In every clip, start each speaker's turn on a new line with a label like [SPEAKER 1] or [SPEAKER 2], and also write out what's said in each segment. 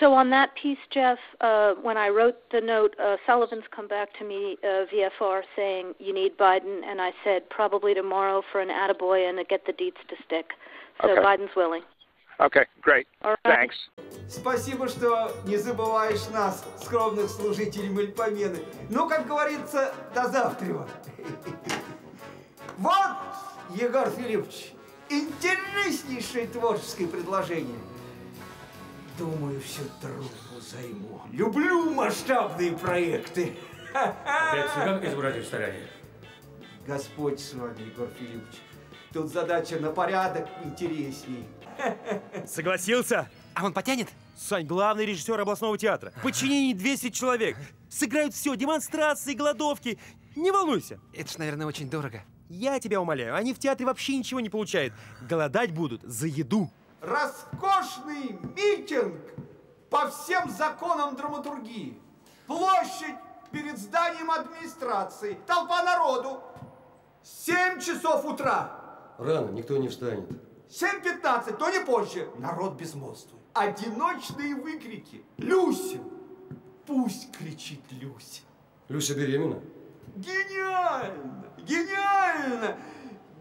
[SPEAKER 1] So on that piece, Jeff, uh, when I wrote the note, uh, Sullivan's come back to me uh, VFR saying you need Biden, and I said probably tomorrow for an attaboy and to get the deets to stick. So
[SPEAKER 2] Okay.
[SPEAKER 1] Biden's willing.
[SPEAKER 2] Okay, great.
[SPEAKER 1] All right.
[SPEAKER 2] Thanks.
[SPEAKER 3] Спасибо, что не забываешь нас, скромных служителей Мельпомены. Ну, как говорится, до завтра. Вот, Егор Филиппович, интереснейшее творческое предложение. Думаю, всю трубу займу. Люблю масштабные проекты.
[SPEAKER 4] Опять цыган изобразишь в старании.
[SPEAKER 3] Господь с вами, Егор Филиппович. Тут задача на порядок интересней.
[SPEAKER 5] Согласился?
[SPEAKER 6] А он потянет?
[SPEAKER 5] Сань, главный режиссер областного театра. В подчинении 200 человек. Сыграют все, демонстрации, голодовки. Не волнуйся.
[SPEAKER 6] Это ж, наверное, очень дорого.
[SPEAKER 5] Я тебя умоляю, они в театре вообще ничего не получают. Голодать будут за еду.
[SPEAKER 3] Роскошный митинг по всем законам драматургии. Площадь перед зданием администрации. Толпа народу. 7 часов утра.
[SPEAKER 7] Рано, никто не встанет.
[SPEAKER 3] 7.15, то не позже. Народ безмолвствует. Одиночные выкрики. Люся. Пусть кричит Люся.
[SPEAKER 7] Люся беременна?
[SPEAKER 3] Гениально! Гениально!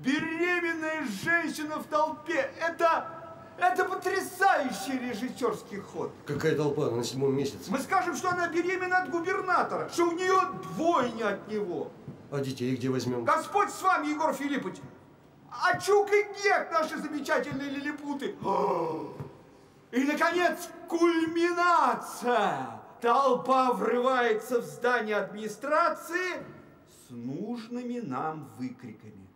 [SPEAKER 3] Беременная женщина в толпе. Это, это потрясающий режиссерский ход.
[SPEAKER 7] Какая толпа? На седьмом месяце.
[SPEAKER 3] Мы скажем, что она беременна от губернатора, что у нее двойня от него.
[SPEAKER 7] А детей где возьмем?
[SPEAKER 3] Господь с вами, Егор Филиппович. А Чук и Гек, наши замечательные лилипуты. И, наконец, кульминация. Толпа врывается в здание администрации с нужными нам выкриками.